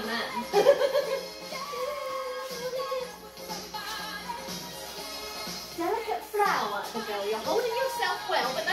Delicate flower, the girl. You're holding yourself well, but